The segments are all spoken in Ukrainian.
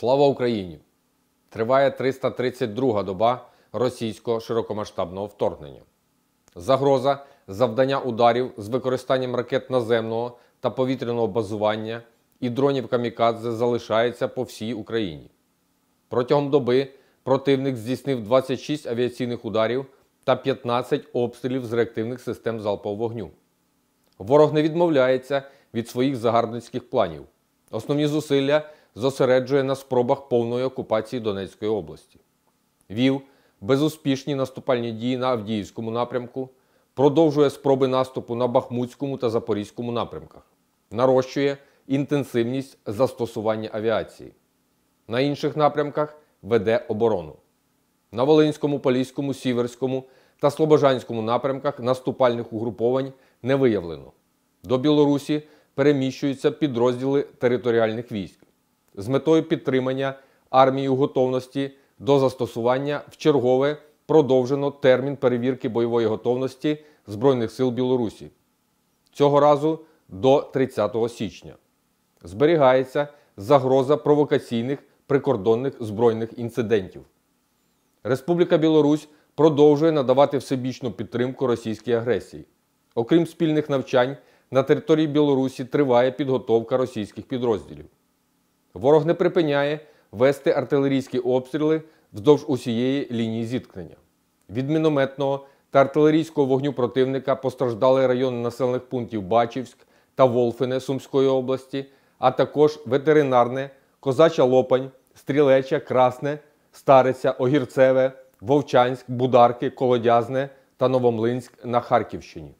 Слава Україні! Триває 332 доба російського широкомасштабного вторгнення. Загроза завдання ударів з використанням ракет наземного та повітряного базування і дронів камікадзе залишається по всій Україні. Протягом доби противник здійснив 26 авіаційних ударів та 15 обстрілів з реактивних систем залпового вогню. Ворог не відмовляється від своїх загарбницьких планів. Основні зусилля зосереджує на спробах повної окупації Донецької області. Вів безуспішні наступальні дії на Авдіївському напрямку, продовжує спроби наступу на Бахмутському та Запорізькому напрямках, нарощує інтенсивність застосування авіації. На інших напрямках веде оборону. На Волинському, Поліському, Сіверському та Слобожанському напрямках наступальних угруповань не виявлено. До Білорусі переміщуються підрозділи територіальних військ з метою підтримання армії у готовності до застосування в чергове продовжено термін перевірки бойової готовності Збройних сил Білорусі. Цього разу до 30 січня. Зберігається загроза провокаційних прикордонних збройних інцидентів. Республіка Білорусь продовжує надавати всебічну підтримку російській агресії. Окрім спільних навчань, на території Білорусі триває підготовка російських підрозділів. Ворог не припиняє вести артилерійські обстріли вздовж усієї лінії зіткнення. Від мінометного та артилерійського вогню противника постраждали райони населених пунктів Бачівськ та Волфине Сумської області, а також ветеринарне, Козача Лопань, Стрілеча, Красне, Стариця, Огірцеве, Вовчанськ, Бударки, Колодязне та Новомлинськ на Харківщині.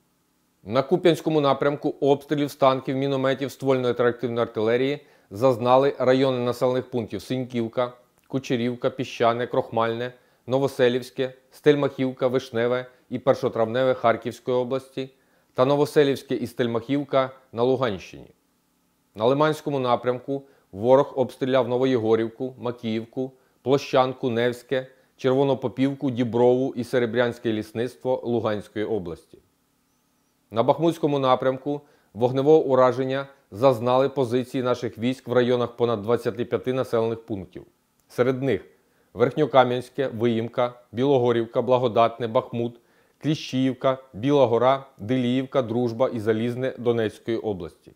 На Куп'янському напрямку обстрілів з танків, мінометів ствольної та артилерії зазнали райони населених пунктів Синьківка, Кучерівка, Піщане, Крохмальне, Новоселівське, Стельмахівка, Вишневе і Першотравневе Харківської області та Новоселівське і Стельмахівка на Луганщині. На Лиманському напрямку ворог обстріляв Новоєгорівку, Макіївку, Площанку, Невське, Червонопопівку, Діброву і Серебрянське лісництво Луганської області. На Бахмутському напрямку вогневого ураження зазнали позиції наших військ в районах понад 25 населених пунктів. Серед них Верхньокам'янське, Виїмка, Білогорівка, Благодатне, Бахмут, Кліщіївка, Біла Гора, Деліївка, Дружба і Залізне Донецької області.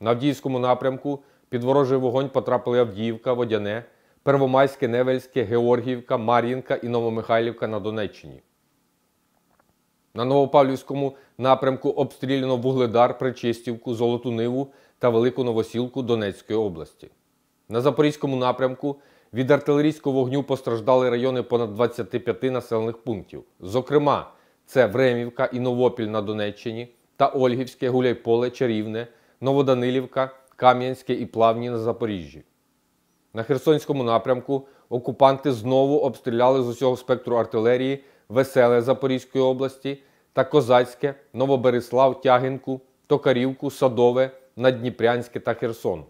На Авдіївському напрямку під ворожий вогонь потрапили Авдіївка, Водяне, Первомайське, Невельське, Георгіївка, Мар'їнка і Новомихайлівка на Донеччині. На Новопавлівському напрямку обстріляно Вугледар, Причистівку, Золоту Ниву та Велику Новосілку Донецької області. На Запорізькому напрямку від артилерійського вогню постраждали райони понад 25 населених пунктів. Зокрема, це Времівка і Новопіль на Донеччині та Ольгівське, Гуляйполе, Чарівне, Новоданилівка, Кам'янське і Плавні на Запоріжжі. На Херсонському напрямку окупанти знову обстріляли з усього спектру артилерії Веселе Запорізької області та Козацьке, Новоберислав, Тягинку, Токарівку, Садове, Надніпрянське та Херсон.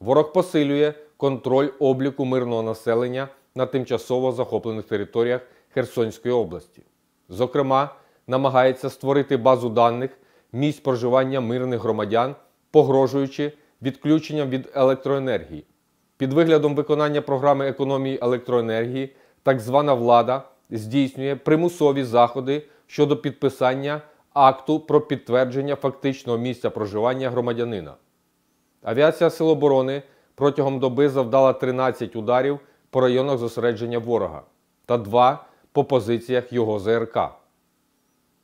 Ворог посилює контроль обліку мирного населення на тимчасово захоплених територіях Херсонської області. Зокрема, намагається створити базу даних місць проживання мирних громадян, погрожуючи відключенням від електроенергії. Під виглядом виконання програми економії електроенергії так звана влада здійснює примусові заходи щодо підписання акту про підтвердження фактичного місця проживання громадянина. Авіація Сил оборони протягом доби завдала 13 ударів по районах зосередження ворога та 2 по позиціях його ЗРК.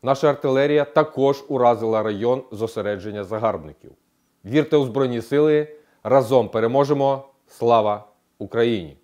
Наша артилерія також уразила район зосередження загарбників. Вірте у Збройні сили! Разом переможемо! Слава Україні!